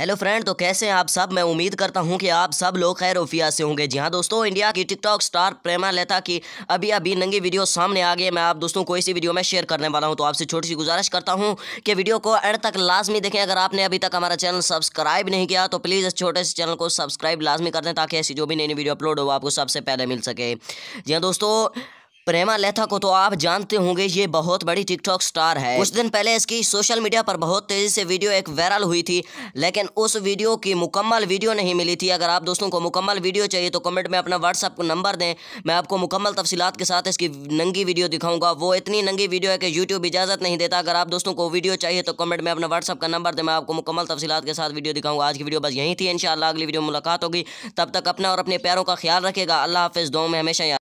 Hello friend तो कैसे हैं आप सब? मैं उम्मीद करता हूँ कि आप सब लोग खैर उफिया से होंगे। जी हाँ दोस्तों इंडिया की टिकटॉक स्टार प्रेमा लेता की अभी अभी नंगी वीडियो सामने आ गई है। मैं आप दोस्तों को इसी वीडियो में शेयर करने वाला हूँ। तो आपसे छोटी सी गुजारिश करता हूँ कि वीडियो को एंड तक लाजमी देखें। अगर आपने अभी तक हमारा चैनल सब्सक्राइब नहीं किया तो प्लीज़ इस छोटे से चैनल को सब्सक्राइब लाजमी कर दें, ताकि ऐसी जो भी नई नई वीडियो अपलोड हो आपको सबसे पहले मिल सके। जी हाँ दोस्तों प्रेमा लेथा को तो आप जानते होंगे, ये बहुत बड़ी टिकटॉक स्टार है। कुछ दिन पहले इसकी सोशल मीडिया पर बहुत तेज़ी से वीडियो एक वायरल हुई थी, लेकिन उस वीडियो की मुकम्मल वीडियो नहीं मिली थी। अगर आप दोस्तों को मुकम्मल वीडियो चाहिए तो कमेंट में अपना व्हाट्सअप नंबर दें। मैं आपको मुकम्मल तफसीत के साथ इसकी नंगी वीडियो दिखाऊँगा। वो इतनी नंगी वीडियो है कि यूट्यूब इजाज़त नहीं देता। अगर आप दोस्तों को वीडियो चाहिए तो कमेंट में अपना व्हाट्सअप का नंबर दें। मैं आपको मुकम्मल तफसीत के साथ वीडियो दिखाऊँगा। आज की वीडियो बस यही थी। इन अगली वीडियो मुलाकात होगी। तब तक अपना और अपने प्यारों का ख्याल रखेगा अल्लाह हाफिज़। दो में हमेशा